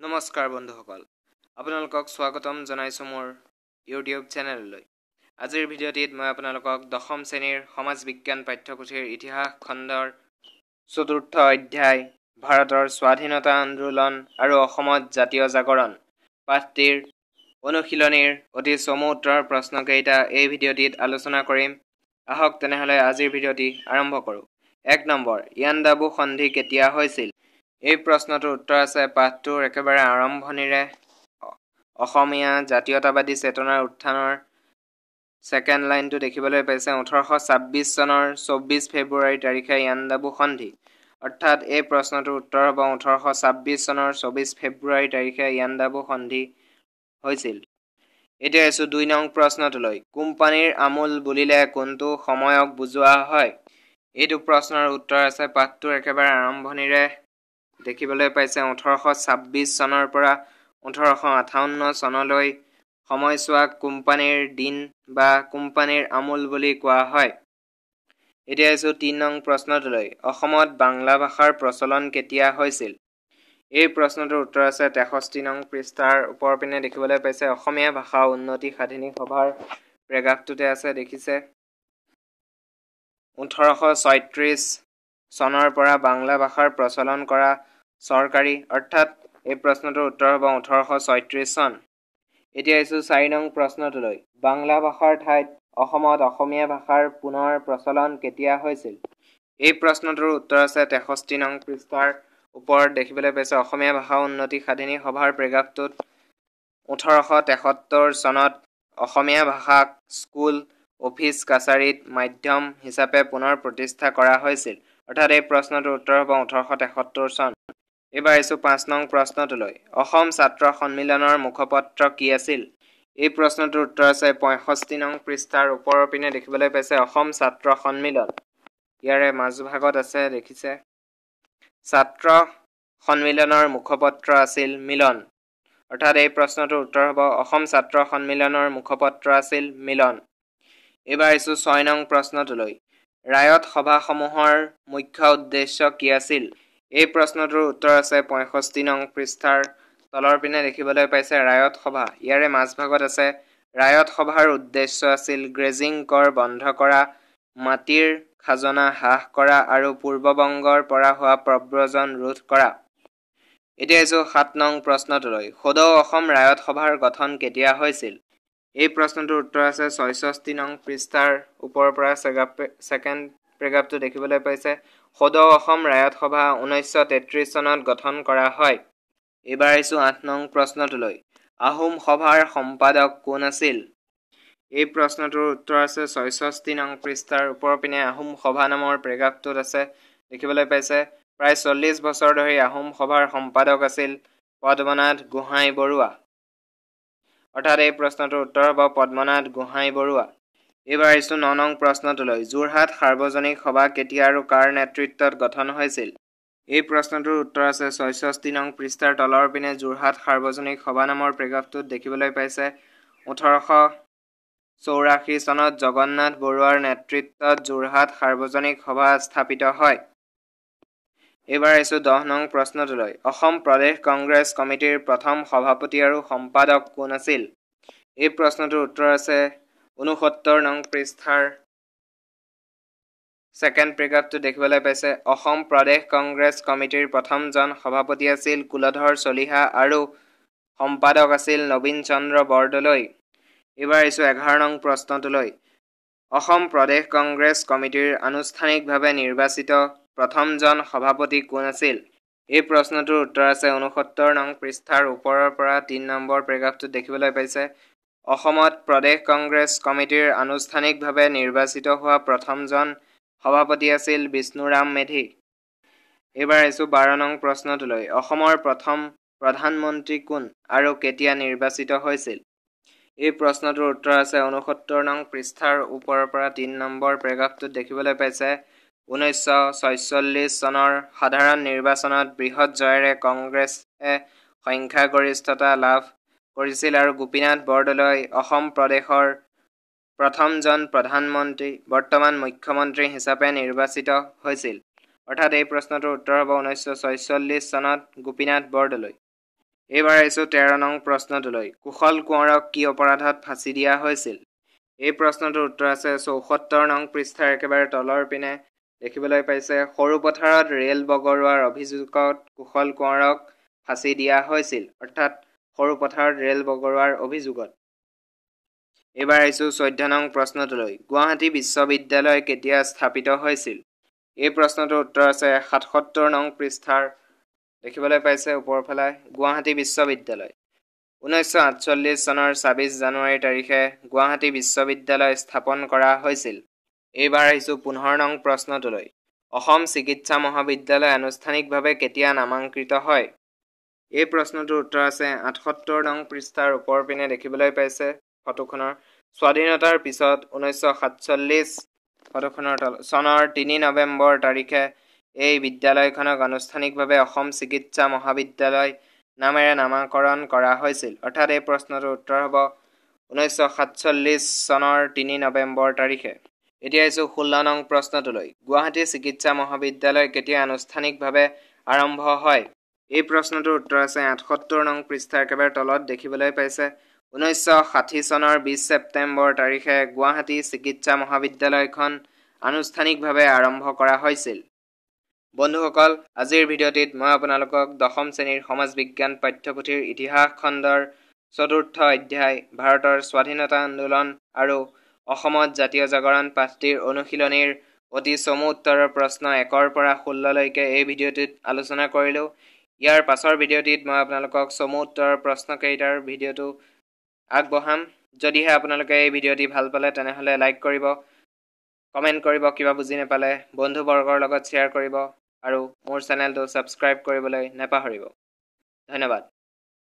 নমস্কাৰ বন্ধুসকল। আপোনালোকক স্বাগতম জনাইছোঁ মোৰ ইউটিউব চেনেললৈ আজিৰ ভিডিঅ'টিত মই আপোনালোকক দশম শ্ৰেণীৰ সমাজ বিজ্ঞান পাঠ্যপুথিৰ ইতিহাস খণ্ডৰ চতুৰ্থ অধ্যায় ভাৰতৰ স্বাধীনতা আন্দোলন আৰু অসমত জাতীয় জাগৰণ পাঠটিৰ অনুশীলনীৰ অতি চমু উত্তৰ প্ৰশ্নকেইটা এই ভিডিঅ'টিত আলোচনা কৰিম। আহক তেনেহ'লে আজিৰ ভিডিঅ'টি আৰম্ভ কৰোঁ। এক নম্বৰ ইয়াণ্ডাবু সন্ধি কেতিয়া হৈছিল? এই প্ৰশ্নটোৰ উত্তৰ আছে পাঠটোৰ একেবাৰে আৰম্ভণিৰে। অসমীয়া জাতীয়তাবাদী চেতনাৰ উত্থানৰ ছেকেণ্ড লাইনটো দেখিবলৈ পাইছে ওঠৰশ ছাব্বিছ চনৰ চৌব্বিছ ফেব্ৰুৱাৰী তাৰিখে ইয়াণ্ডাবু সন্ধি। অৰ্থাৎ এই প্ৰশ্নটোৰ উত্তৰ হ'ব ওঠৰশ ছাব্বিছ চনৰ চৌবিছ ফেব্ৰুৱাৰী তাৰিখে ইয়াণ্ডাবু সন্ধি হৈছিল। এতিয়া আহিছোঁ দুই নং প্ৰশ্নটোলৈ। কোম্পানীৰ আমোল বুলিলে কোনটো সময়ক বুজোৱা হয়? এইটো প্ৰশ্নৰ উত্তৰ আছে পাঠটোৰ একেবাৰে আৰম্ভণিৰে। দেখিবলৈ পাইছে ওঠৰশ ছাব্বিছ চনৰ পৰা ওঠৰশ আঠাৱন্ন চনলৈ সময়ছোৱাক কোম্পানীৰ দিন বা কোম্পানীৰ আমোল বুলি কোৱা হয়। এতিয়া আহিছোঁ তিনি নং প্ৰশ্নটোলৈ। অসমত বাংলা ভাষাৰ প্ৰচলন কেতিয়া হৈছিল? এই প্ৰশ্নটোৰ উত্তৰ আছে তেষষ্ঠি নং পৃষ্ঠাৰ ওপৰ পিনে দেখিবলৈ পাইছে। অসমীয়া ভাষা উন্নতি সাধিনী সভাৰ প্ৰেগাফটোতে আছে দেখিছে। ওঠৰশ ছয়ত্ৰিছ চনৰ পৰা বাংলা ভাষাৰ প্ৰচলন কৰা চৰকাৰী অৰ্থাৎ এই প্ৰশ্নটোৰ উত্তৰ হ'ব ওঠৰশ ছয়ত্ৰিছ চন। এতিয়া আহিছোঁ চাৰি নং প্ৰশ্নটোলৈ। বাংলা ভাষাৰ ঠাইত অসমত অসমীয়া ভাষাৰ পুনৰ প্ৰচলন কেতিয়া হৈছিল? এই প্ৰশ্নটোৰ উত্তৰ আছে তেষষ্ঠি নং পৃষ্ঠাৰ ওপৰত দেখিবলৈ পাইছে। অসমীয়া ভাষা উন্নতি সাধিনী সভাৰ প্ৰেগাপটোত ওঠৰশ তেসত্তৰ চনত অসমীয়া ভাষাক স্কুল অফিচ কাছাৰীত মাধ্যম হিচাপে পুনৰ প্ৰতিষ্ঠা কৰা হৈছিল। অৰ্থাৎ এই প্ৰশ্নটোৰ উত্তৰ হ'ব ওঠৰশ তেসত্তৰ চন। এইবাৰ আহিছোঁ পাঁচ নং প্ৰশ্নটোলৈ। অসম ছাত্ৰ সন্মিলনৰ মুখপত্ৰ কি আছিল? এই প্ৰশ্নটোৰ উত্তৰ আছে পঁয়ষষ্ঠি নং পৃষ্ঠাৰ ওপৰৰ পিনে দেখিবলৈ পাইছে অসম ছাত্ৰ সন্মিলন। ইয়াৰে মাজভাগত আছে দেখিছে? ছাত্ৰ সন্মিলনৰ মুখপত্ৰ আছিল মিলন। অৰ্থাৎ এই প্ৰশ্নটোৰ উত্তৰ হ'ব অসম ছাত্ৰ সন্মিলনৰ মুখপত্ৰ আছিল মিলন। এইবাৰ আহিছোঁ ছয় নং প্ৰশ্নটোলৈ। ৰায়ত সভাসমূহৰ মুখ্য উদ্দেশ্য কি আছিল? এই প্ৰশ্নটোৰ উত্তৰ আছে পঁয়ষষ্ঠি নং পৃষ্ঠাৰ তলৰ পিনে দেখিবলৈ পাইছে ৰায়ত সভা। ইয়াৰে মাজভাগত আছে ৰায়ত সভাৰ উদ্দেশ্য আছিল গ্ৰেজিং কৰ বন্ধ কৰা মাটিৰ খাজনা হ্ৰাস কৰা আৰু পূৰ্ববংগৰ পৰা হোৱা প্ৰব্ৰজন ৰোধ কৰা। এতিয়া আহিছোঁ সাত নং প্ৰশ্নটোলৈ সদৌ অসম ৰায়ত সভাৰ গঠন কেতিয়া হৈছিল? এই প্ৰশ্নটোৰ উত্তৰ আছে ছয়ষষ্ঠি নং পৃষ্ঠাৰ ওপৰৰ পৰা ছেকেণ্ড পেৰেগ্ৰাফটো দেখিবলৈ পাইছে। সদৌ অসম ৰায়ত সভা ঊনৈছশ তেত্ৰিছ চনত গঠন কৰা হয়। এইবাৰ আহিছোঁ আঠ নং প্ৰশ্নটোলৈ। আহোম সভাৰ সম্পাদক কোন আছিল? এই প্ৰশ্নটোৰ উত্তৰ আছে ছয়ষষ্ঠি নং পৃষ্ঠাৰ ওপৰ পিনে আহোম সভা নামৰ পেৰেগ্ৰাফটোত আছে দেখিবলৈ পাইছে। প্ৰায় চল্লিছ বছৰ ধৰি আহোম সভাৰ সম্পাদক আছিল পদ্মনাথ গোহাঁই বৰুৱা। অৰ্থাৎ এই প্ৰশ্নটোৰ উত্তৰ হ'ব পদ্মনাথ গোহাঁই বৰুৱা। এইবাৰ আহিছোঁ ন নং প্ৰশ্নটোলৈ। যোৰহাট সাৰ্বজনিক সভা কেতিয়া আৰু কাৰ নেতৃত্বত গঠন হৈছিল? এই প্ৰশ্নটোৰ উত্তৰ আছে ছয়ষষ্ঠি নং পৃষ্ঠাৰ তলৰ পিনে যোৰহাট সাৰ্বজনিক সভা নামৰ প্ৰেগাফটোত দেখিবলৈ পাইছে ওঠৰশ চৌৰাশী চনত জগন্নাথ বৰুৱাৰ নেতৃত্বত যোৰহাট সাৰ্বজনিক সভা স্থাপিত হয়। এইবাৰ আহিছোঁ দহ নং প্ৰশ্নটোলৈ। অসম প্ৰদেশ কংগ্ৰেছ কমিটিৰ প্ৰথম সভাপতি আৰু সম্পাদক কোন আছিল? এই প্ৰশ্নটোৰ উত্তৰ আছে ঊনসত্তৰ নং পৃষ্ঠাৰ ছেকেণ্ড পেৰেগ্ৰাফটো দেখিবলৈ পাইছে। অসম প্ৰদেশ কংগ্ৰেছ কমিটিৰ প্ৰথমজন সভাপতি আছিল কুলধৰ চলিহা আৰু সম্পাদক আছিল নবীন চন্দ্ৰ বৰদলৈ। এইবাৰ আহিছোঁ এঘাৰ নং প্ৰশ্নটোলৈ। অসম প্ৰদেশ কংগ্ৰেছ কমিটিৰ আনুষ্ঠানিকভাৱে নিৰ্বাচিত প্ৰথমজন সভাপতি কোন আছিল? এই প্ৰশ্নটোৰ উত্তৰ আছে ঊনসত্তৰ নং পৃষ্ঠাৰ ওপৰৰ পৰা তিনি নম্বৰ পেৰেগ্ৰাফটোত দেখিবলৈ পাইছে। অসমত প্ৰদেশ কংগ্ৰেছ কমিটিৰ আনুষ্ঠানিকভাৱে নিৰ্বাচিত হোৱা প্ৰথমজন সভাপতি আছিল বিষ্ণুৰাম মেধি। এইবাৰ আহিছোঁ বাৰ নং প্ৰশ্নটোলৈ। অসমৰ প্ৰথম প্ৰধানমন্ত্ৰী কোন আৰু কেতিয়া নিৰ্বাচিত হৈছিল? এই প্ৰশ্নটোৰ উত্তৰ আছে ঊনসত্তৰ নং পৃষ্ঠাৰ ওপৰৰ পৰা তিনি নম্বৰ পেৰেগ্ৰাফটোত দেখিবলৈ পাইছে। ঊনৈছশ ছয়চল্লিছ চনৰ সাধাৰণ নিৰ্বাচনত বৃহৎ জয়েৰে কংগ্ৰেছে সংখ্যাগৰিষ্ঠতা লাভ কৰিছিল আৰু গোপীনাথ বৰদলৈ অসম প্ৰদেশৰ প্ৰথমজন প্ৰধানমন্ত্ৰী বৰ্তমান মুখ্যমন্ত্ৰী হিচাপে নিৰ্বাচিত হৈছিল। অৰ্থাৎ এই প্ৰশ্নটোৰ উত্তৰ হ'ব ঊনৈছশ ছয়চল্লিছ চনত গোপীনাথ বৰদলৈ। এইবাৰ আহিছোঁ তেৰ নং প্ৰশ্নটোলৈ। কুশল কোঁৱৰক কি অপৰাধত ফাঁচি দিয়া হৈছিল? এই প্ৰশ্নটোৰ উত্তৰ আছে চৌসত্তৰ নং পৃষ্ঠাৰ একেবাৰে তলৰ পিনে দেখিবলৈ পাইছে। সৰু পথাৰত ৰেল বগৰোৱাৰ অভিযোগত কুশল কোঁৱৰক ফাঁচি দিয়া হৈছিল অৰ্থাৎ সৰু পথাৰত ৰেল বগৰোৱাৰ অভিযোগত। এইবাৰ আহিছোঁ চৈধ্য নং প্ৰশ্নটোলৈ। গুৱাহাটী বিশ্ববিদ্যালয় কেতিয়া স্থাপিত হৈছিল? এই প্ৰশ্নটোৰ উত্তৰ আছে সাতসত্তৰ নং পৃষ্ঠাৰ। দেখিবলৈ পাইছে ওপৰৰ ফালে গুৱাহাটী বিশ্ববিদ্যালয়। ঊনৈছশ আঠচল্লিছ চনৰ ছাব্বিছ জানুৱাৰী তাৰিখে গুৱাহাটী বিশ্ববিদ্যালয় স্থাপন কৰা হৈছিল। এইবাৰ আহিছোঁ পোন্ধৰ নং প্ৰশ্নটোলৈ। অসম চিকিৎসা মহাবিদ্যালয় আনুষ্ঠানিকভাৱে কেতিয়া নামাংকৃত হয়? এই প্ৰশ্নটোৰ উত্তৰ আছে আঠসত্তৰ নং পৃষ্ঠাৰ ওপৰ পিনে দেখিবলৈ পাইছে ফটোখনৰ। স্বাধীনতাৰ পিছত ঊনৈছশ সাতচল্লিছ ফটোখনৰ তল চনৰ তিনি নৱেম্বৰ তাৰিখে এই বিদ্যালয়খনক আনুষ্ঠানিকভাৱে অসম চিকিৎসা মহাবিদ্যালয় নামেৰে নামাকৰণ কৰা হৈছিল। অৰ্থাৎ এই প্ৰশ্নটোৰ উত্তৰ হ'ব ঊনৈছশ সাতচল্লিছ চনৰ তিনি নৱেম্বৰ তাৰিখে। এতিয়া আহিছোঁ ষোল্ল নং প্ৰশ্নটোলৈ। গুৱাহাটী চিকিৎসা মহাবিদ্যালয় কেতিয়া আনুষ্ঠানিকভাৱে আৰম্ভ হয়? এই প্ৰশ্নটোৰ উত্তৰ আছে আঠসত্তৰ নং পৃষ্ঠাৰ একেবাৰে তলত দেখিবলৈ পাইছে। ঊনৈছশ ষাঠি চনৰ বিছ ছেপ্টেম্বৰ তাৰিখে গুৱাহাটী চিকিৎসা মহাবিদ্যালয়খন আনুষ্ঠানিকভাৱে আৰম্ভ কৰা হৈছিল। বন্ধুসকল আজিৰ ভিডিঅ'টিত মই আপোনালোকক দশম শ্ৰেণীৰ সমাজ বিজ্ঞান পাঠ্যপুথিৰ ইতিহাস খণ্ডৰ চতুৰ্থ অধ্যায় ভাৰতৰ স্বাধীনতা আন্দোলন আৰু অসমত জাতীয় জাগৰণ পাঠটিৰ অনুশীলনীৰ অতি চমু উত্তৰৰ প্ৰশ্ন একৰ পৰা ষোল্ললৈকে এই ভিডিঅ'টিত আলোচনা কৰিলোঁ। ইয়াৰ পাছৰ ভিডিঅ'টিত মই আপোনালোকক চমু উত্তৰৰ প্ৰশ্নকেইটাৰ ভিডিঅ'টো আগবঢ়াম। যদিহে আপোনালোকে এই ভিডিঅ'টি ভাল পালে তেনেহ'লে লাইক কৰিব কমেণ্ট কৰিব কিবা বুজি নাপালে বন্ধুবৰ্গৰ লগত শ্বেয়াৰ কৰিব আৰু মোৰ চেনেলটো ছাবস্ক্ৰাইব কৰিবলৈ নেপাহৰিব। ধন্যবাদ।